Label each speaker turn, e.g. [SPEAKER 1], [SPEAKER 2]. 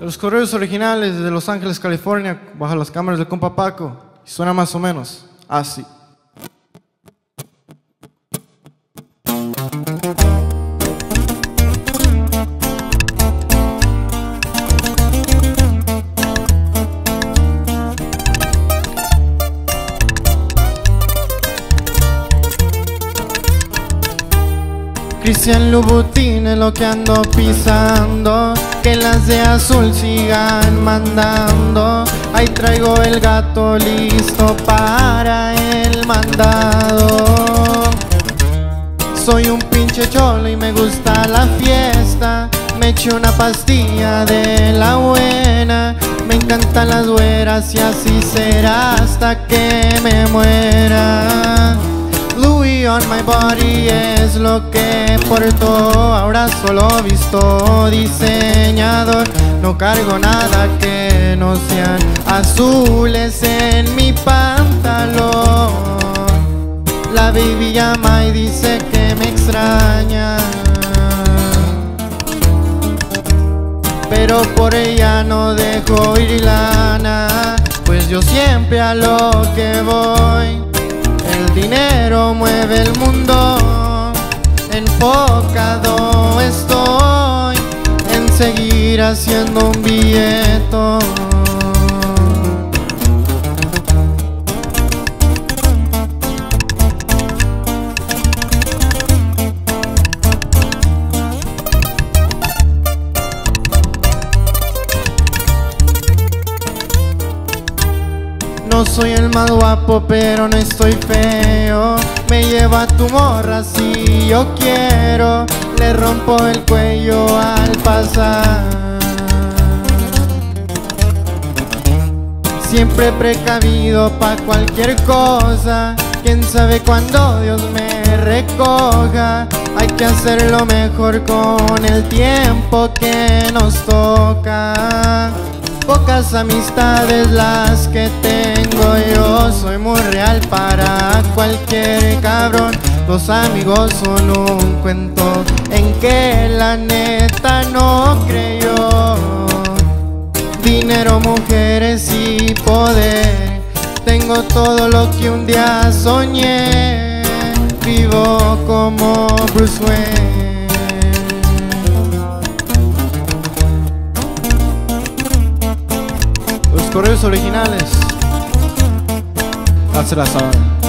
[SPEAKER 1] Los correos originales de Los Ángeles, California, bajo las cámaras del compa Paco. Y suena más o menos así. Cristian Louboutin es lo que ando pisando Que las de azul sigan mandando. Ahí traigo el gato listo para el mandado. Soy un pinche cholo y me gusta la fiesta. Me eché una pastilla de la buena. Me encantan las güeras y así será hasta que me muera. Louis on my body es lo que porto Ahora solo visto diseñador. No cargo nada que no sean azules en mi pantalón. La baby llama y dice que me extraña. Pero por ella no dejo ir lana. Pues yo siempre a lo que voy. El dinero mueve el mundo, enfocado estoy en seguir haciendo un billeto. No soy el más guapo, pero no estoy feo. Me lleva tu morra si yo quiero. Le rompo el cuello al pasar. Siempre precavido pa' cualquier cosa. Quién sabe cuándo Dios me recoja. Hay que hacerlo mejor con el tiempo que nos toca. Pocas amistades las que tengo. Yo Soy muy real para cualquier cabrón. Los amigos son un cuento en que la neta no creyó. Dinero, mujeres y poder. Tengo todo lo que un día soñé. Vivo como Bruce Wayne correos originales. Hazlas ahora.